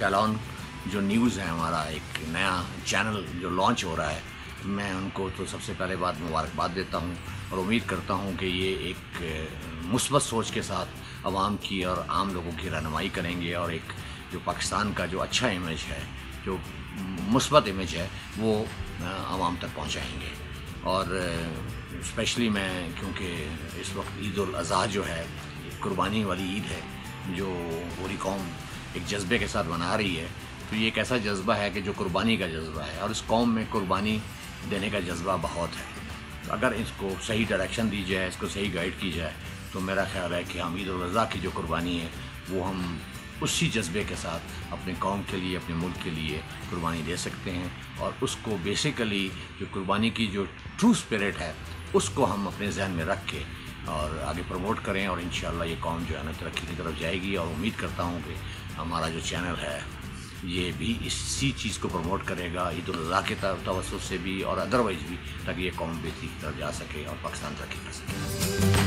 कैलॉन जो न्यूज़ है हमारा, एक नया चैनल जो लॉन्च हो रहा है, मैं उनको तो सबसे पहले बात मुबारकबाद देता हूँ और उम्मीद करता हूँ कि ये एक मुस्बत सोच के साथ आवाम की और आम लोगों की रहनमाई करेंगे और एक जो पाकिस्तान का जो अच्छा इमेज है, जो मुस्बत इमेज है, वो आवाम तक पहुँचाएँगे। और स्पेशली मैं, क्योंकि इस वक्त ईद अज़ी जो है, कुर्बानी वाली ईद है, जो पूरी कौम एक जज्बे के साथ मना रही है तो ये एक ऐसा जज्बा है कि जो कुर्बानी का जज्बा है, और इस कौम में कुर्बानी देने का जज्बा बहुत है। तो अगर इसको सही डायरेक्शन दी जाए, इसको सही गाइड की जाए तो मेरा ख्याल है कि हम अज़हा की जो कुर्बानी है, वो हम उसी जज्बे के साथ अपने कौम के लिए, अपने मुल्क के लिए कुर्बानी दे सकते हैं, और उसको बेसिकली जो कुर्बानी की जो ट्रू स्पिरिट है, उसको हम अपने जहन में रख के और आगे प्रमोट करें, और इन ये कौम जो है ना, तरक्की की तरफ़ जाएगी, और उम्मीद करता हूँ कि हमारा जो चैनल है, ये भी इसी चीज़ को प्रमोट करेगा, ईद उज़ा के तवसत से भी और अदरवाइज़ भी, ताकि ये कौम बेहतरी की तरफ़ जा सके और पाकिस्तान तरक्की कर सके।